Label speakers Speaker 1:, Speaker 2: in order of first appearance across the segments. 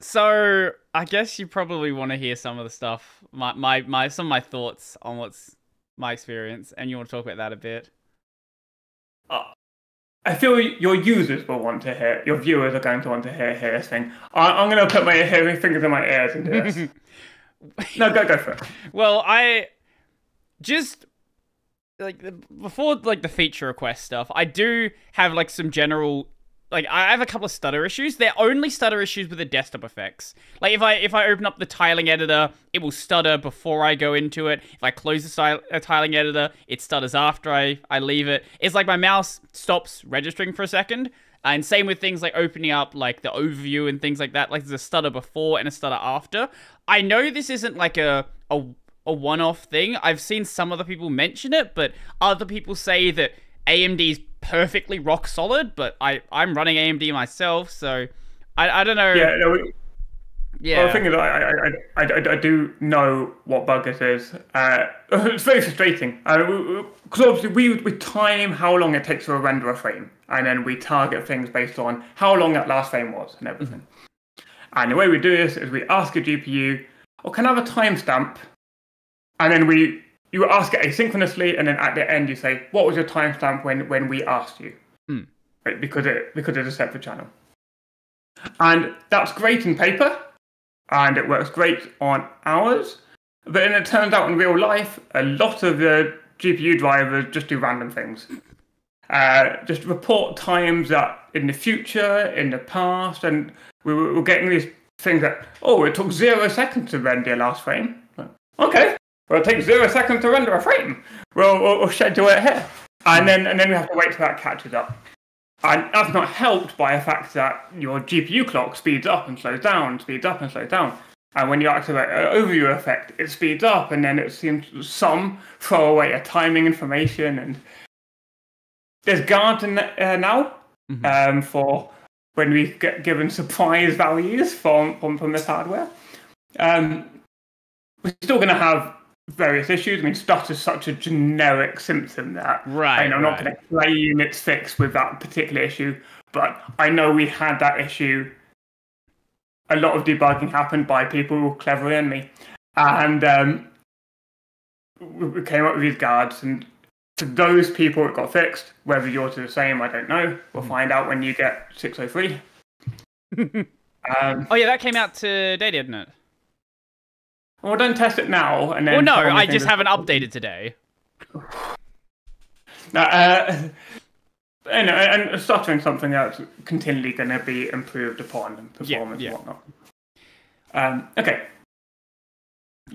Speaker 1: So I guess you probably want to hear some of the stuff, my my my some of my thoughts on what's my experience, and you want to talk about that a bit.
Speaker 2: Uh, I feel your users will want to hear. Your viewers are going to want to hear, hear this thing. I, am going to put my hearing fingers in my ears and do this. no, go go for it.
Speaker 1: Well, I just like before like the feature request stuff. I do have like some general like I have a couple of stutter issues. They're only stutter issues with the desktop effects. Like if I if I open up the tiling editor, it will stutter before I go into it. If I close the uh, tiling editor, it stutters after I I leave it. It's like my mouse stops registering for a second. And same with things like opening up like the overview and things like that. Like there's a stutter before and a stutter after. I know this isn't like a a a one-off thing. I've seen some other people mention it, but other people say that AMD's perfectly rock solid, but I I'm running AMD myself, so I I don't know.
Speaker 2: Yeah, no, we, yeah. Well, the thing is, I I, I, I, do know what bug it is. Uh, it's very frustrating. Because uh, obviously we we time how long it takes to render a frame, and then we target things based on how long that last frame was and everything. Mm-hmm. And the way we do this is we ask a GPU, "Oh, can I have a timestamp?" And then we you ask it asynchronously, and then at the end you say, "What was your timestamp when when we asked you?"
Speaker 1: Hmm.
Speaker 2: Right, because it because it's a separate channel, and that's great in paper, and it works great on hours. But then it turns out in real life, a lot of the GPU drivers just do random things. Uh, just report times that in the future, in the past, and we were, getting these things that, oh, it took zero seconds to render your last frame. Okay, well, it takes zero seconds to render a frame. We'll, we'll, we'll schedule it here. And then, and then we have to wait till that catches up. And that's not helped by the fact that your GPU clock speeds up and slows down, speeds up and slows down. And when you activate an overview effect, it speeds up, and then it seems some throw away a timing information. And there's guards in uh, now mm-hmm. um, for when we get given surprise values from from, from this hardware. Um, we're still going to have various issues. I mean, stutter is such a generic symptom that
Speaker 1: right,
Speaker 2: I'm not going to claim it's fixed with that particular issue, but I know we had that issue. A lot of debugging happened by people cleverer than me, and um, we came up with these guards. And to those people, it got fixed. Whether yours is the same, I don't know. We'll mm. find out when you get 603.
Speaker 1: um, oh yeah, that came out today, didn't it?
Speaker 2: Well, don't test it now, and then.
Speaker 1: Well, no, I just haven't updated today.
Speaker 2: No, uh, and, and stuttering something that's continually going to be improved upon performance yeah, yeah. and whatnot. Um, okay.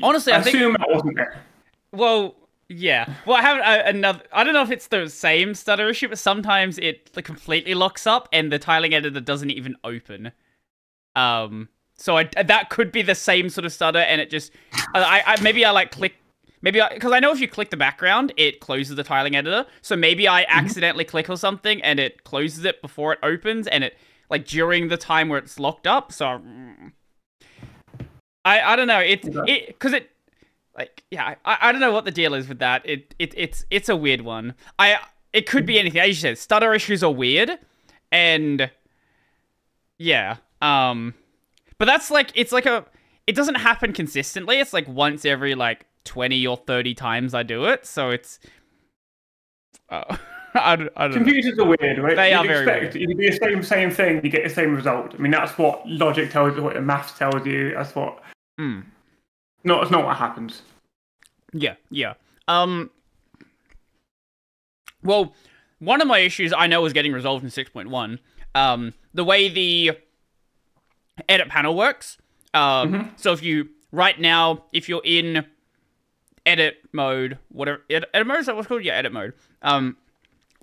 Speaker 1: Honestly,
Speaker 2: I,
Speaker 1: I
Speaker 2: assume
Speaker 1: think,
Speaker 2: that wasn't there.
Speaker 1: Well, yeah. Well, I have uh, another. I don't know if it's the same stutter issue, but sometimes it like, completely locks up and the tiling editor doesn't even open. Um, so I, that could be the same sort of stutter, and it just, I, I maybe I like click, maybe because I, I, know if you click the background, it closes the tiling editor. So maybe I mm-hmm. accidentally click or something, and it closes it before it opens, and it like during the time where it's locked up. So I, I don't know. It, it, because it, like, yeah, I, I don't know what the deal is with that. It, it, it's, it's a weird one. I, it could be anything. As you said, stutter issues are weird, and yeah, um. But that's like it's like a it doesn't happen consistently. It's like once every like 20 or 30 times I do it. So it's uh, I, don't, I don't
Speaker 2: Computers
Speaker 1: know.
Speaker 2: are weird, right?
Speaker 1: They
Speaker 2: You'd
Speaker 1: are very
Speaker 2: expect,
Speaker 1: weird.
Speaker 2: You do the same same thing, you get the same result. I mean, that's what logic tells you, what the math tells you. That's what.
Speaker 1: Mm.
Speaker 2: No, it's not what happens.
Speaker 1: Yeah, yeah. Um. Well, one of my issues I know is getting resolved in 6.1. Um, the way the edit panel works. Um, mm-hmm. So if you right now, if you're in edit mode, whatever edit, edit mode is that what's called? Yeah, edit mode. Um,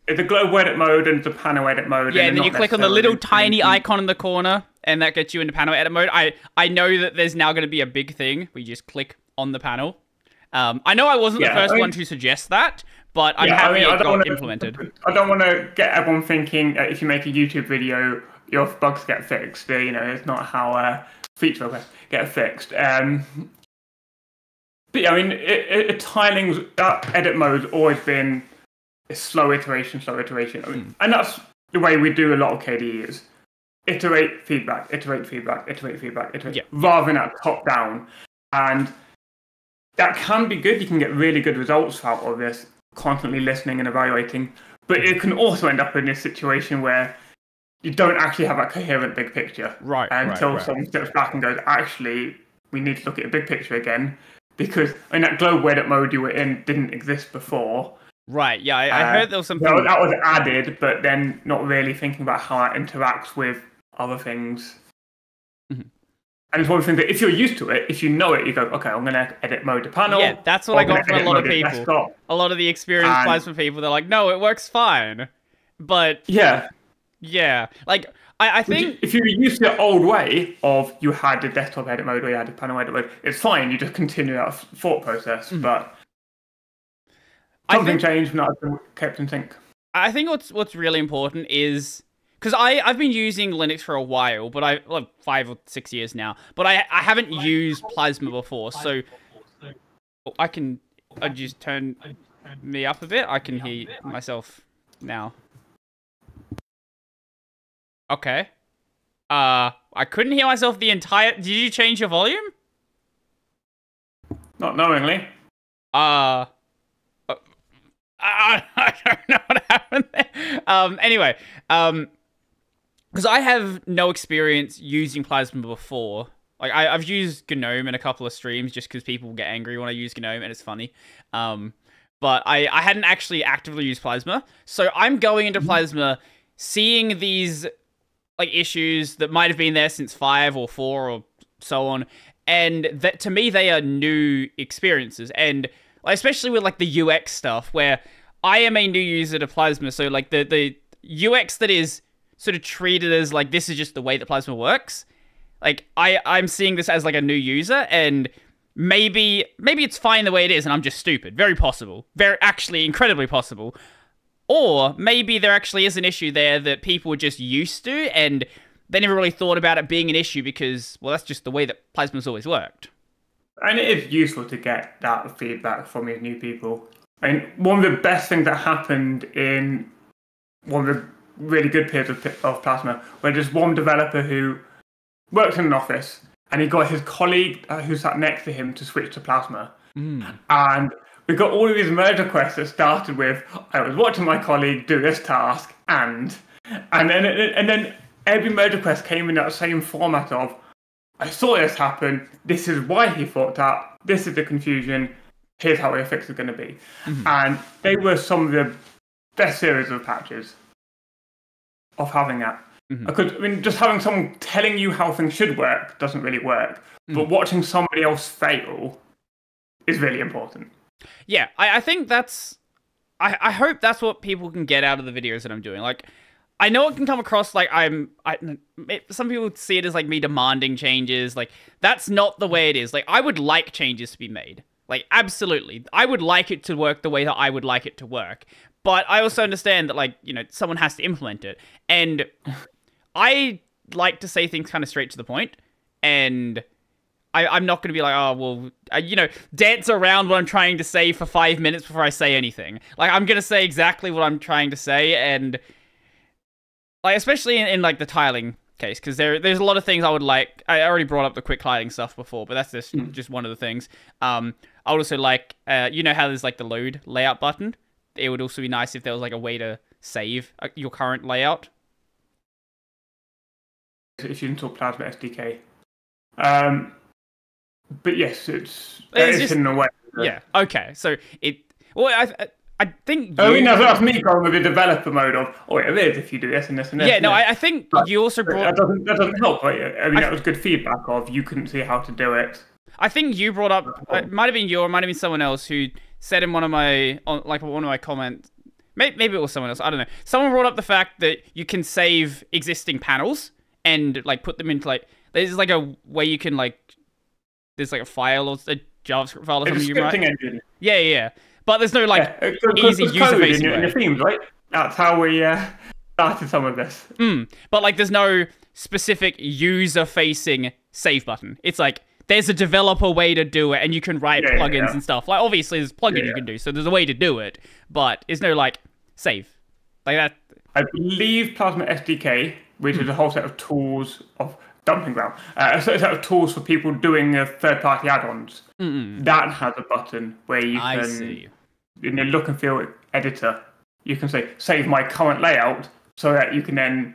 Speaker 2: the global edit mode and the panel edit mode.
Speaker 1: Yeah, and, and then you click on the little tiny icon in the corner, and that gets you into panel edit mode. I I know that there's now going to be a big thing. We just click on the panel. Um, I know I wasn't yeah, the first I mean, one to suggest that, but I'm yeah, happy I mean, it got wanna, implemented.
Speaker 2: I don't want to get everyone thinking if you make a YouTube video your bugs get fixed. You know, it's not how uh, feature requests get fixed. Um, but yeah, I mean, it, it, tiling's that edit mode's always been a slow iteration, slow iteration, I mean, mm. and that's the way we do a lot of KDEs. iterate feedback, iterate feedback, iterate feedback, iterate,
Speaker 1: Yeah.
Speaker 2: rather than at top down. And that can be good. You can get really good results out of this, constantly listening and evaluating. But it can also end up in this situation where you don't actually have a coherent big picture
Speaker 1: Right, right,
Speaker 2: until
Speaker 1: right.
Speaker 2: someone steps back and goes, actually, we need to look at the big picture again. Because in that global edit mode you were in didn't exist before.
Speaker 1: Right. Yeah, I, I
Speaker 2: Uh,
Speaker 1: heard there was something.
Speaker 2: Well, that was added, but then not really thinking about how it interacts with other things.
Speaker 1: Mhm.
Speaker 2: And it's one thing that if you're used to it, if you know it, you go, okay, I'm going to edit mode to panel.
Speaker 1: Yeah, that's what I got from a lot of people.
Speaker 2: desktop.
Speaker 1: a lot of the experienced
Speaker 2: And-
Speaker 1: plasma people, they're like, no, it works fine. But
Speaker 2: Yeah.
Speaker 1: Yeah, like I, I think
Speaker 2: if you're used to the old way of you had the desktop edit mode or you had the panel edit mode, it's fine. You just continue that thought process. But
Speaker 1: Mm. I think
Speaker 2: changed and that's kept in sync.
Speaker 1: I think what's what's really important is because I I've been using Linux for a while, but I like five or six years now, but I I haven't used Plasma before, so I can I just turn me up a bit. I can hear myself now. Okay. Uh, I couldn't hear myself the entire. Did you change your volume?
Speaker 2: Not knowingly.
Speaker 1: Uh, uh, I, I don't know what happened there. Um, anyway, um, because I have no experience using Plasma before. Like I, I've used GNOME in a couple of streams just because people get angry when I use GNOME and it's funny. Um, but I, I hadn't actually actively used Plasma, so I'm going into Plasma, seeing these like issues that might have been there since five or four or so on, and that to me they are new experiences, and especially with like the UX stuff where I am a new user to Plasma, so like the the UX that is sort of treated as like this is just the way that Plasma works. Like I I'm seeing this as like a new user and maybe maybe it's fine the way it is and I'm just stupid. Very possible. Very actually incredibly possible. Or maybe there actually is an issue there that people were just used to and they never really thought about it being an issue because well that's just the way that Plasma's always worked.
Speaker 2: And it is useful to get that feedback from these new people. And one of the best things that happened in one of the really good periods of, of Plasma, where there's one developer who worked in an office and he got his colleague uh, who sat next to him to switch to Plasma. And we got all of these merge requests that started with, I was watching my colleague do this task and, and then, and then every merge request came in that same format of, I saw this happen. This is why he thought that. This is the confusion. Here's how the fix is going to be. Mm-hmm. And they were some of the best series of patches of having that. Mm-hmm. Because I mean, just having someone telling you how things should work doesn't really work. Mm. But watching somebody else fail is really important.
Speaker 1: Yeah, I, I think that's. I, I hope that's what people can get out of the videos that I'm doing. Like, I know it can come across like I'm. I, some people see it as like me demanding changes. Like, that's not the way it is. Like, I would like changes to be made. Like, absolutely. I would like it to work the way that I would like it to work. But I also understand that, like, you know, someone has to implement it. And I like to say things kind of straight to the point. And I, I'm not going to be like, oh, well, uh, you know, dance around what I'm trying to say for five minutes before I say anything. Like, I'm going to say exactly what I'm trying to say, and like, especially in, in like the tiling case, because there there's a lot of things I would like. I already brought up the quick tiling stuff before, but that's just just one of the things. Um, I would also like, uh, you know, how there's like the load layout button. It would also be nice if there was like a way to save uh, your current layout.
Speaker 2: If you install Plasma SDK. Um, but yes, it's,
Speaker 1: It's
Speaker 2: it's
Speaker 1: just-
Speaker 2: in a way.
Speaker 1: Yeah. Okay. So it. Well, I I, I think.
Speaker 2: I
Speaker 1: you-
Speaker 2: mean, that's, that's me going with the developer mode of, oh, it is if you do this and this and this.
Speaker 1: yeah. No. I, I think
Speaker 2: But-
Speaker 1: you also brought.
Speaker 2: that doesn't that doesn't help. Right? I mean,
Speaker 1: I-
Speaker 2: that was good feedback of you couldn't see how to do it.
Speaker 1: I think you brought up. It might have been you, or it might have been someone else who said in one of my, on, like one of my comments. Maybe, maybe it was someone else. I don't know. Someone brought up the fact that you can save existing panels and like put them into like. There's like a way you can like. There's like a file or a JavaScript file or something you write.
Speaker 2: engine.
Speaker 1: Yeah, yeah. But there's no like.
Speaker 2: Yeah,
Speaker 1: easy
Speaker 2: it's code
Speaker 1: user-facing
Speaker 2: in, in your themes, right? That's how we uh, started some of this.
Speaker 1: Mm, but like, there's no specific user-facing save button. It's like there's a developer way to do it, and you can write
Speaker 2: Yeah,
Speaker 1: plugins
Speaker 2: yeah.
Speaker 1: and stuff. Like, obviously, there's plugin
Speaker 2: Yeah,
Speaker 1: you can do, so there's a way to do it. But there's no like save like that.
Speaker 2: I believe Plasma SDK which is a whole set of tools of dumping ground, uh, a set of tools for people doing uh, third-party add-ons.
Speaker 1: Mm-mm.
Speaker 2: That has a button where you
Speaker 1: I
Speaker 2: can,
Speaker 1: see.
Speaker 2: in the look and feel editor, you can say save my current layout, so that you can then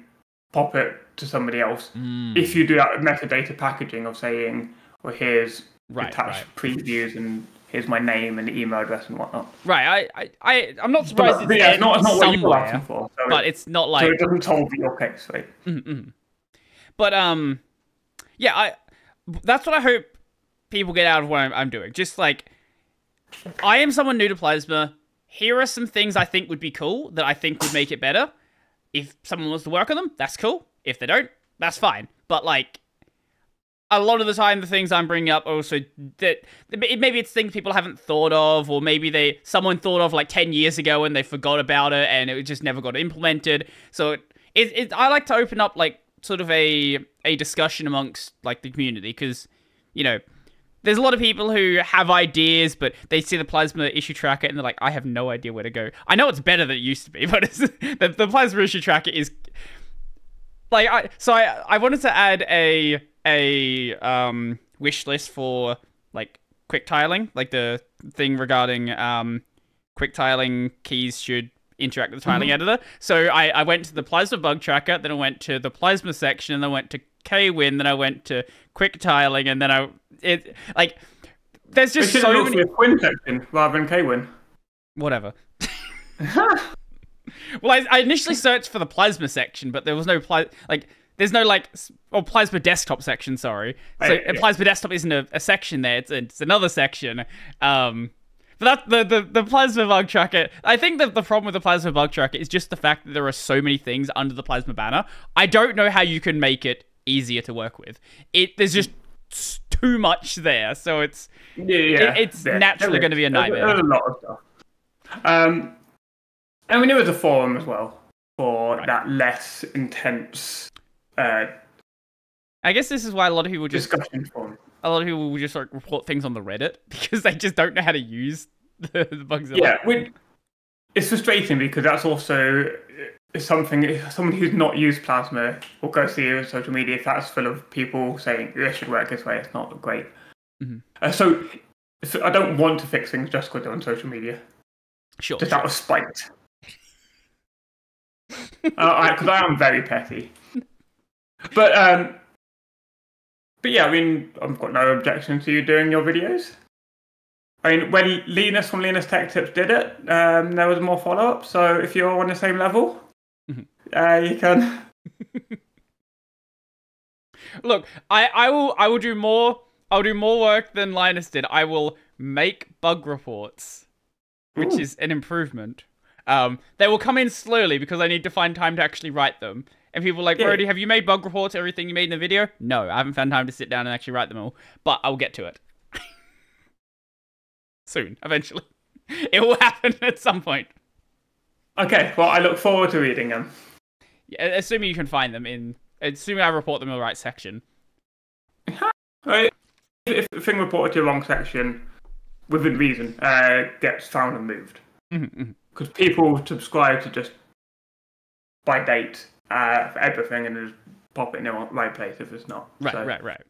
Speaker 2: pop it to somebody else.
Speaker 1: Mm.
Speaker 2: If you do that with metadata packaging of saying, well, here's
Speaker 1: Right,
Speaker 2: attached previews and here's my name and email address and whatnot.
Speaker 1: Right, I, I, I, I'm not surprised
Speaker 2: But,
Speaker 1: it's,
Speaker 2: yeah, it's not, it's not what you're asking for. So,
Speaker 1: but
Speaker 2: it,
Speaker 1: it's not like so
Speaker 2: it doesn't solve your case, right?
Speaker 1: Mm-mm. But um, yeah, I that's what I hope people get out of what I'm, I'm doing. Just like I am someone new to Plasma. Here are some things I think would be cool that I think would make it better. If someone wants to work on them, that's cool. If they don't, that's fine. But like a lot of the time, the things I'm bringing up also that maybe it's things people haven't thought of, or maybe they someone thought of like ten years ago and they forgot about it and it just never got implemented. So it, it, it I like to open up like sort of a a discussion amongst like the community because you know there's a lot of people who have ideas, but they see the Plasma issue tracker and they're like, I have no idea where to go. I know it's better than it used to be, but the, the Plasma issue tracker is like I. So I I wanted to add a a um wish list for like quick tiling, like the thing regarding um quick tiling keys should interact with the tiling editor. So I, I went to the Plasma bug tracker, then I went to the Plasma section, and then I went to KWin, then I went to quick tiling, and then I it like there's just so many
Speaker 2: a Quinn section rather than Kwin.
Speaker 1: whatever. well, I, I initially searched for the plasma section, but there was no pla- like there's no like or plasma desktop section. Sorry, so
Speaker 2: yeah.
Speaker 1: plasma desktop isn't a, a section there. It's, it's another section. Um, that the, the the plasma bug tracker. I think that the problem with the plasma bug tracker is just the fact that there are so many things under the plasma banner. I don't know how you can make it easier to work with. It there's just too much there, so it's
Speaker 2: Yeah, yeah.
Speaker 1: it's
Speaker 2: yeah.
Speaker 1: naturally gonna be a nightmare.
Speaker 2: There's a lot of stuff. Um, I mean, there was a forum as well for
Speaker 1: Right.
Speaker 2: that less intense uh,
Speaker 1: I guess this is why a lot of people just
Speaker 2: discussion forum.
Speaker 1: A lot of people will just like report things on the Reddit because they just don't know how to use the, the bugs.
Speaker 2: Yeah, we, it's frustrating because that's also uh, something. Someone who's not used Plasma will go see your social media if that's full of people saying this should work this way. It's not great.
Speaker 1: Mhm.
Speaker 2: Uh, so, so I don't want to fix things just because they're on social media.
Speaker 1: sure.
Speaker 2: Just out of spite. Because I am very petty. But um, but yeah, I mean, I've got no objection to you doing your videos. I mean, when Linus from Linus Tech Tips did it, um, there was more follow up. So if you're on the same level,
Speaker 1: Mhm.
Speaker 2: uh, you can.
Speaker 1: Look, I, I will I will do more I'll do more work than Linus did. I will make bug reports, which
Speaker 2: Ooh.
Speaker 1: is an improvement. Um, they will come in slowly because I need to find time to actually write them. And people are like,
Speaker 2: Yeah.
Speaker 1: Brodie, have you made bug reports? Everything you made in the video? No, I haven't found time to sit down and actually write them all. But I'll get to it soon, eventually. It will happen at some point.
Speaker 2: Okay, well, I look forward to reading them.
Speaker 1: Yeah, assuming you can find them in. Assuming I report them in the right section.
Speaker 2: Right? If a thing reported to the wrong section, within reason, uh, gets found and moved.
Speaker 1: Mhm, mhm.
Speaker 2: because people subscribe to just by date uh, for everything and just pop it in the right place if it's not.
Speaker 1: Right,
Speaker 2: So,
Speaker 1: right, right.